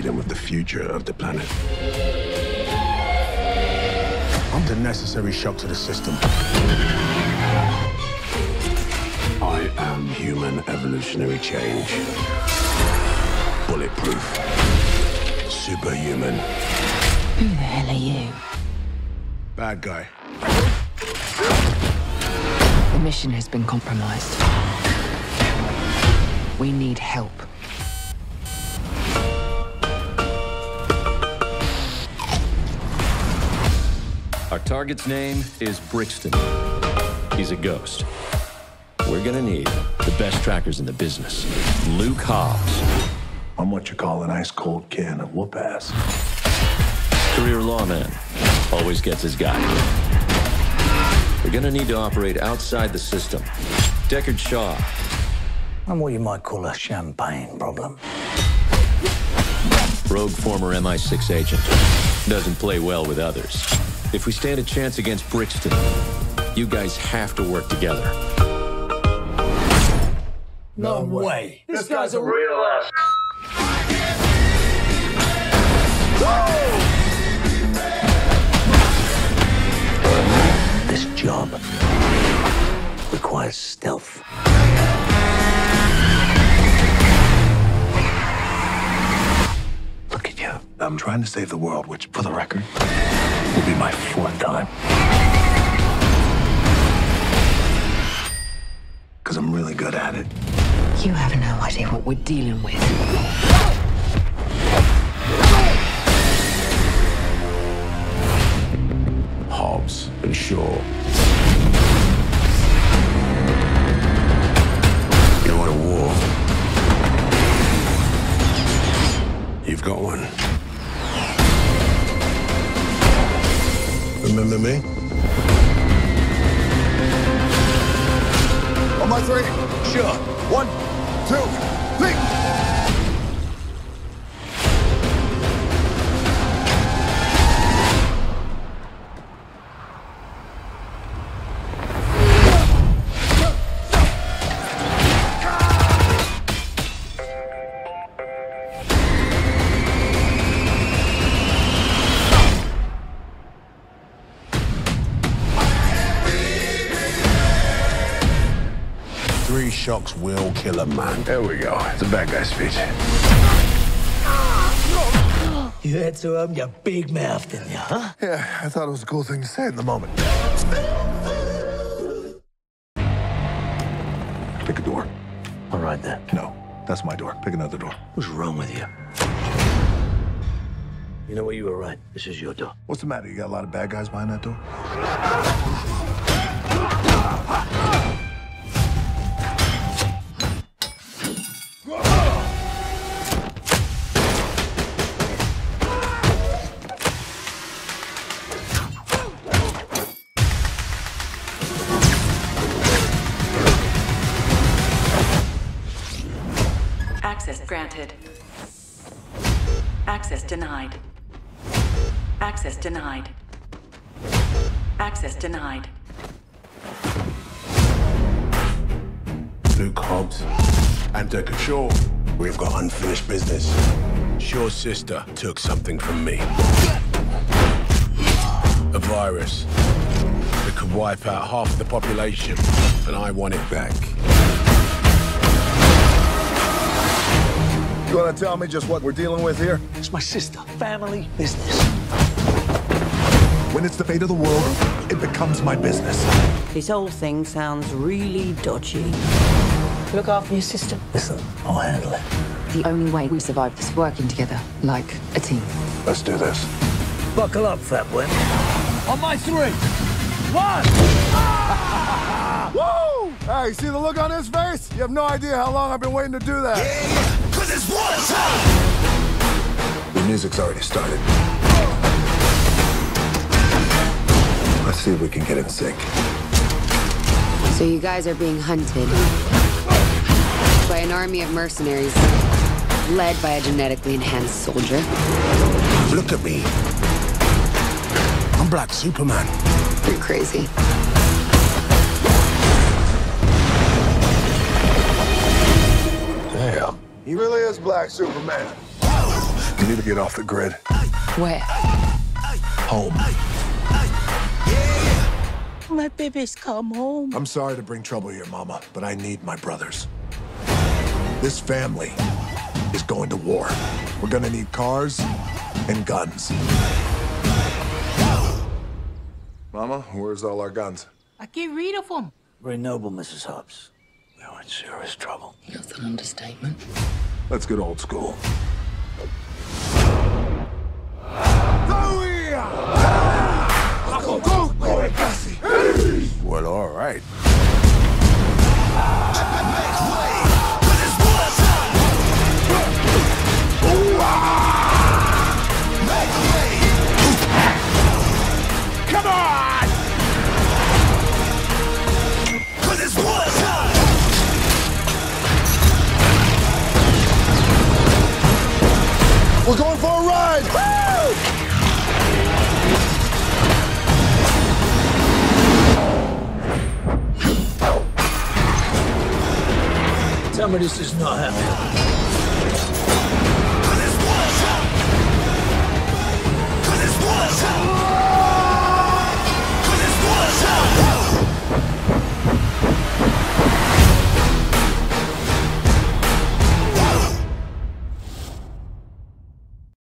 dealing with the future of the planet. I'm the necessary shock to the system. I am human evolutionary change. Bulletproof. Superhuman. Who the hell are you? Bad guy. The mission has been compromised. We need help. Our target's name is Brixton. He's a ghost. We're gonna need the best trackers in the business. Luke Hobbs, I'm what you call an ice cold can of whoop ass. career lawman, always gets his guy. We're gonna need to operate outside the system. Deckard Shaw, I'm what you might call a champagne problem. rogue former MI6 agent, doesn't play well with others. If we stand a chance against Brixton, you guys have to work together. No way. This guy's a real ass. This job requires stealth. Look at you. I'm trying to save the world, which, for the record, will be my fourth time. Because I'm really good at it. You have no idea what we're dealing with. Hobbs and Shaw. You want a war? You've got one. Remember me? On my three. Sure. One, two, three. Three shocks will kill a man. There we go. It's a bad guy speech. You had to open your big mouth, didn't you, huh? Yeah, I thought it was a cool thing to say in the moment. Pick a door. All right then. No, that's my door. Pick another door. What's wrong with you? You know what? You were right. This is your door. What's the matter? You got a lot of bad guys behind that door? Access granted. Access denied. Access denied. Access denied. Luke Hobbs and Deckard Shaw. We've got unfinished business. Shaw's sister took something from me. A virus that could wipe out half the population, and I want it back. You want to tell me just what we're dealing with here? It's my sister. Family business. When it's the fate of the world, it becomes my business. This whole thing sounds really dodgy. Look after your sister. Listen, I'll handle it. The only way we survive is working together, like a team. Let's do this. Buckle up, fat boy. On my three. One. Woo! Hey, see the look on his face? You have no idea how long I've been waiting to do that. Cause music's already started. Let's see if we can get in sync. So you guys are being hunted by an army of mercenaries led by a genetically enhanced soldier. Look at me. I'm Black Superman. You're crazy. Damn. He really is Black Superman. You need to get off the grid. Where? Home. My baby's come home. I'm sorry to bring trouble here, Mama, but I need my brothers. This family is going to war. We're gonna need cars and guns. Mama, where's all our guns? I can't rid of them. Very noble, Mrs. Hobbs. We are in serious trouble. That's an understatement. Let's get old school. Right. This is not happening.